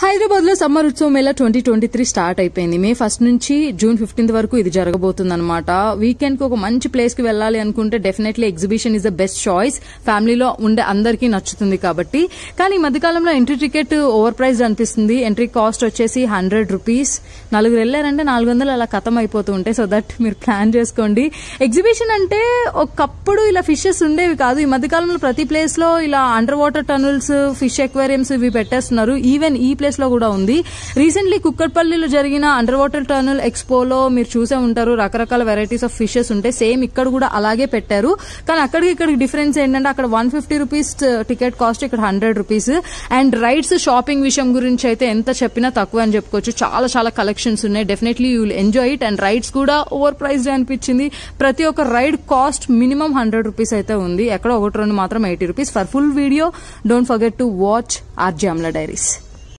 హైదరాబాద్లో సమ్మర్ ఉత్సవం మేళ ట్వంటీ ట్వంటీ త్రీ స్టార్ట్ అయిపోయింది? మే ఫస్ట్ నుంచి జూన్ ఫిఫ్టీన్త్ వరకు ఇది జరగబోతుంది అనమాట వీకెండ్కి ఒక మంచి ప్లేస్కి వెళ్ళాలి అనుకుంటే definitely exhibition is the best choice. ఫ్యామిలీలో ఉండే అందరికీ నచ్చుతుంది కాబట్టి. కానీ ఈ మధ్యకాలంలో ఎంట్రీ టికెట్ ఓవర్ ప్రైస్ అనిపిస్తుంది. ఎంట్రీ కాస్ట్ వచ్చేసి హండ్రెడ్ రూపీస్. నలుగురు వెళ్ళారంటే నాలుగు వందలు అలా ఖతం అయిపోతూ ఉంటాయి సో దట్ మీరు ప్లాన్ చేసుకోండి. ఎగ్జిబిషన్ అంటే ఒకప్పుడు ఇలా ఫిషెస్ ఉండేవి కాదు. ఈ మధ్యకాలంలో ప్రతి ప్లేస్లో ఇలా under water tunnels fish aquariums ఇవి పెట్టేస్తున్నారు. ఈవెన్ ఈ ప్లేస్ లో కూడా ఉంది. రీసెంట్లీ కుక్కట్పల్లిలో జరిగిన అండర్ వాటర్ టర్నల్ ఎక్స్పోలో మీరు చూసే ఉంటారు. రకరకాల వెరైటీస్ ఆఫ్ ఫిషెస్ ఉంటాయి సేమ్ ఇక్కడ కూడా అలాగే పెట్టారు. కానీ అక్కడికి ఇక్కడికి డిఫరెన్స్ ఏంటంటే అక్కడ one fifty rupees ticket cost ఇక్కడ hundred rupees and rides shopping విషయం గురించి అయితే ఎంత చెప్పినా తక్కువ అని చెప్పుకోవచ్చు. చాలా చాలా కలెక్షన్స్ ఉన్నాయి. Definitely you will enjoy it and rides కూడా ఓవర్ ప్రైస్డ్ అనిపించింది. ప్రతి ఒక్క ride cost minimum hundred rupees అయితే ఉంది. ఎక్కడ ఒకటి రెండు మాత్రం eighty rupees for full video don't forget to watch our Jamla diaries